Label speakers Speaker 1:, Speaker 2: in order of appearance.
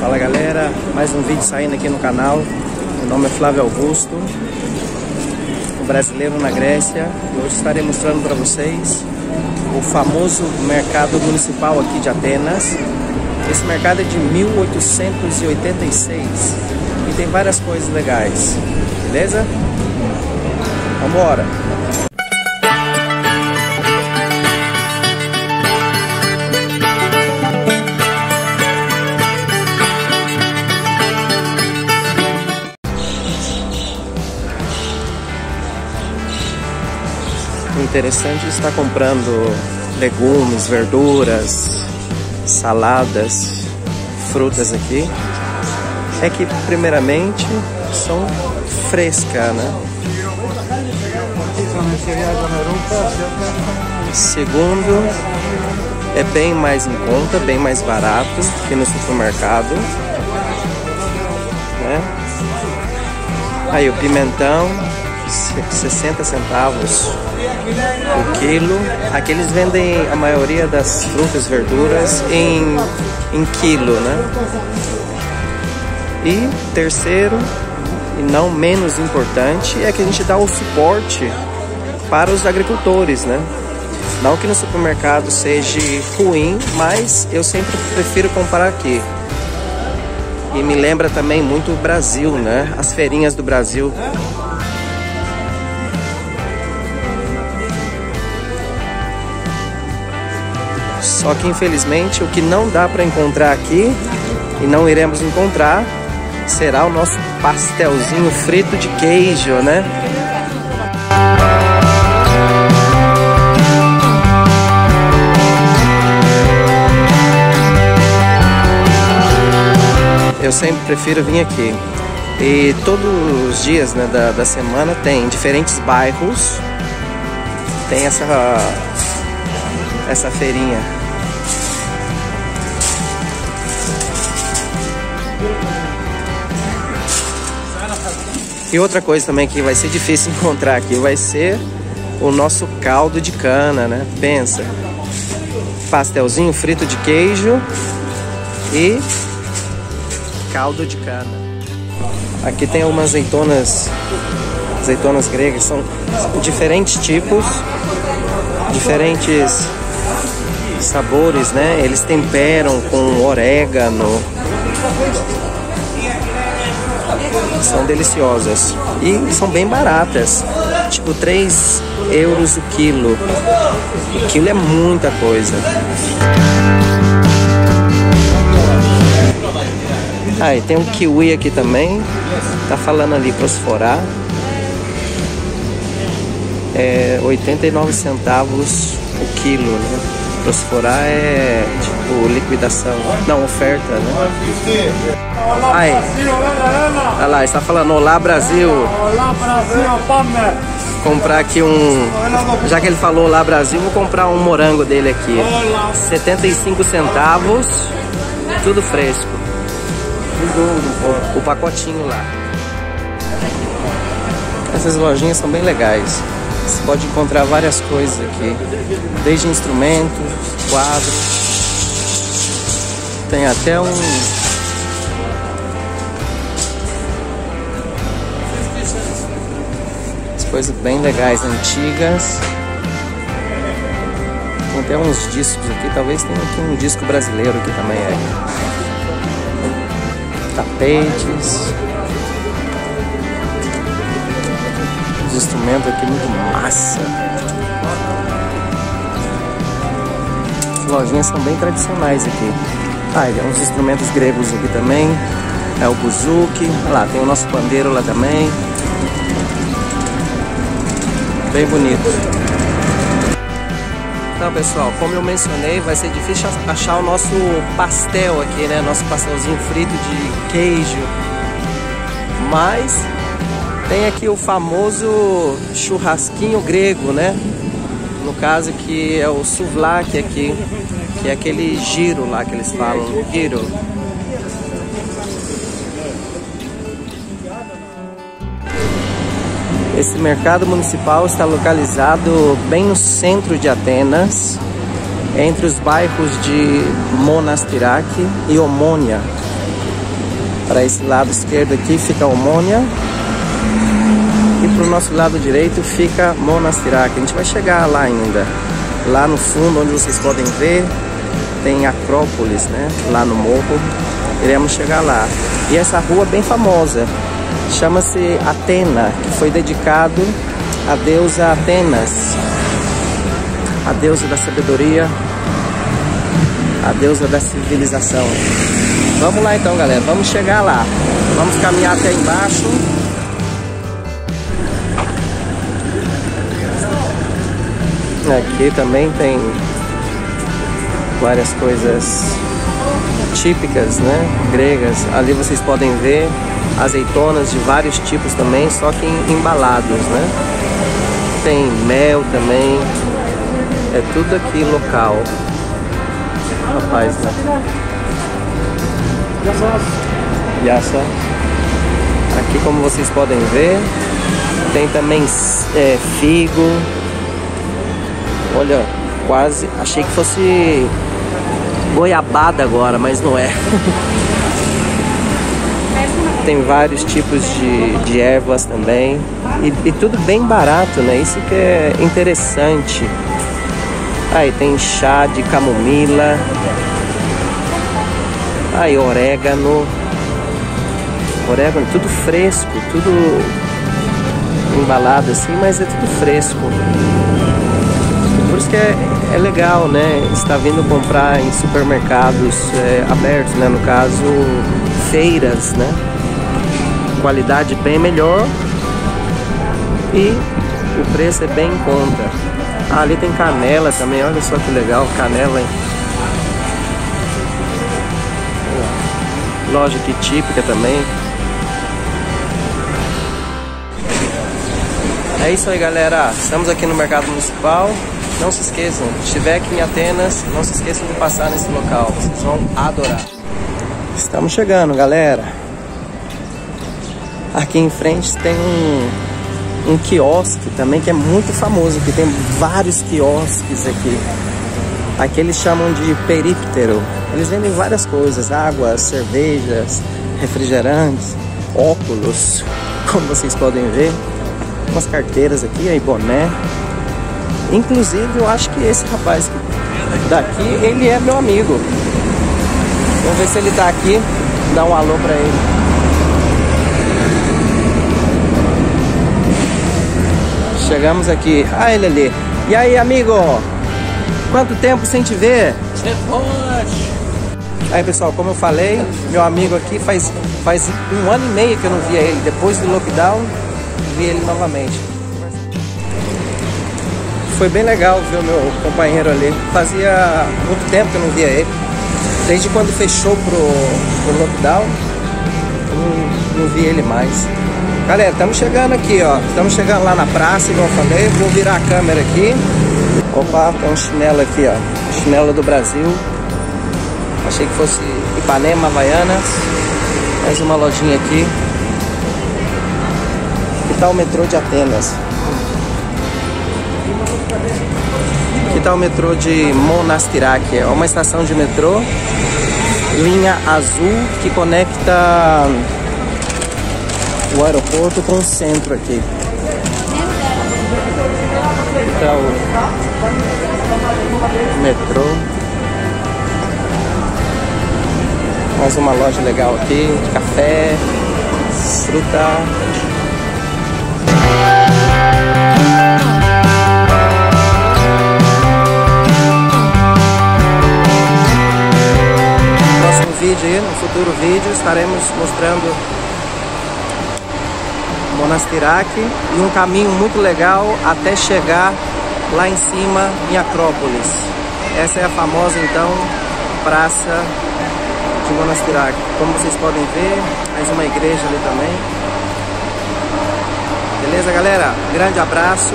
Speaker 1: Fala galera, mais um vídeo saindo aqui no canal. Meu nome é Flávio Augusto, um brasileiro na Grécia. Hoje estarei mostrando para vocês o famoso mercado municipal aqui de Atenas. Esse mercado é de 1886 e tem várias coisas legais, beleza? Vamos embora! Interessante estar comprando legumes, verduras, saladas, frutas aqui é que primeiramente são frescas, né? Segundo, é bem mais em conta, bem mais barato que no supermercado, né? Aí o pimentão 60 centavos o quilo. Aqui eles vendem a maioria das frutas e verduras em, em quilo, né? E terceiro, e não menos importante, é que a gente dá o suporte para os agricultores, né? Não que no supermercado seja ruim, mas eu sempre prefiro comprar aqui. E me lembra também muito o Brasil, né? As feirinhas do Brasil Só que infelizmente o que não dá para encontrar aqui e não iremos encontrar será o nosso pastelzinho frito de queijo, né? Eu sempre prefiro vir aqui. E todos os dias né, da, da semana tem diferentes bairros. Tem essa, essa feirinha E outra coisa também que vai ser difícil encontrar aqui vai ser o nosso caldo de cana, né? Pensa. Pastelzinho frito de queijo e caldo de cana. Aqui tem algumas azeitonas, azeitonas gregas, são diferentes tipos, diferentes sabores, né? Eles temperam com orégano, são deliciosas e são bem baratas. Tipo 3 euros o quilo. O quilo é muita coisa. Ah, e tem um kiwi aqui também. Tá falando ali prosforar. É 89 centavos o quilo, né? Prosforar é tipo liquidação. Não, oferta, né? Aí. Olha lá, está falando Olá Brasil.
Speaker 2: Olá Brasil, Palmer.
Speaker 1: Comprar aqui um. Já que ele falou Olá Brasil, vou comprar um morango dele aqui. 75 centavos. Tudo fresco. O, o pacotinho lá. Essas lojinhas são bem legais. Você pode encontrar várias coisas aqui. Desde instrumentos, quadros. Tem até um coisas bem legais, antigas. Tem até uns discos aqui, talvez tenha aqui um disco brasileiro aqui também. É. Tapetes. Os instrumentos aqui muito massa. As lojinhas são bem tradicionais aqui. Ah, e uns instrumentos gregos aqui também. É o buzuki. Lá, tem o nosso pandeiro lá também bem bonito. Então pessoal, como eu mencionei, vai ser difícil achar o nosso pastel aqui, né? Nosso pastelzinho frito de queijo. Mas tem aqui o famoso churrasquinho grego, né? No caso que é o souvlaki aqui, que é aquele giro lá que eles falam, giro. Esse mercado municipal está localizado bem no centro de Atenas, entre os bairros de Monastiraki e Omônia. Para esse lado esquerdo aqui fica Omônia. Para o nosso lado direito fica Monastirac. A gente vai chegar lá ainda. Lá no fundo, onde vocês podem ver, tem Acrópolis, né? Lá no morro. Iremos chegar lá. E essa rua bem famosa. Chama-se Atena, que foi dedicado à deusa Atenas. A deusa da sabedoria, a deusa da civilização. Vamos lá então, galera. Vamos chegar lá. Vamos caminhar até embaixo. Aqui também tem várias coisas típicas, né? Gregas. Ali vocês podem ver azeitonas de vários tipos também, só que embalados, né? Tem mel também. É tudo aqui local. Rapaz, né? Yassa. Aqui como vocês podem ver, tem também é, figo. Olha, quase. Achei que fosse goiabada agora, mas não é. tem vários tipos de, de ervas também. E, e, tudo bem barato, né? Isso que é interessante. Aí tem chá de camomila. Aí orégano. Orégano, tudo fresco, tudo embalado assim, mas é tudo fresco. Por isso que é, é legal, né? Estar vindo comprar em supermercados é, abertos, né? No caso, feiras, né? Qualidade bem melhor e o preço é bem em conta. Ah, ali tem canela também, olha só que legal, canela, hein? Loja típica também. É isso aí, galera. Estamos aqui no Mercado Municipal. Não se esqueçam, estiver aqui em Atenas, não se esqueçam de passar nesse local. Vocês vão adorar. Estamos chegando, galera. Aqui em frente tem um um quiosque também que é muito famoso, que tem vários quiosques aqui. Aqui eles chamam de períptero. Eles vendem várias coisas, águas, cervejas, refrigerantes, óculos, como vocês podem ver. Umas carteiras aqui, aí boné. Inclusive eu acho que esse rapaz daqui, ele é meu amigo. Vamos ver se ele tá aqui, dar um alô pra ele. Chegamos aqui. Ah, ele ali. E aí, amigo? Quanto tempo sem te ver? Aí, pessoal, como eu falei, meu amigo aqui faz, faz um ano e meio que eu não via ele. Depois do lockdown, vi ele novamente. Foi bem legal ver o meu companheiro ali. Fazia muito tempo que eu não via ele. Desde quando fechou pro, pro lockdown, não, não vi ele mais. Galera, estamos chegando aqui, ó. Estamos chegando lá na praça, igual eu falei. Vou virar a câmera aqui. Opa, tem um chinelo aqui, ó. Chinelo do Brasil. Achei que fosse Ipanema, Havaianas. Mais uma lojinha aqui. Que tal o metrô de Atenas? Que tal o metrô de Monastirac? É uma estação de metrô, linha azul, que conecta o aeroporto com o centro aqui. Então, metrô. Mais uma loja legal aqui, de café, fruta. Vídeo aí, no futuro vídeo, estaremos mostrando Monastirac e um caminho muito legal até chegar lá em cima em Acrópolis. Essa é a famosa então praça de Monastirac. Como vocês podem ver, mais uma igreja ali também. Beleza, galera? Grande abraço.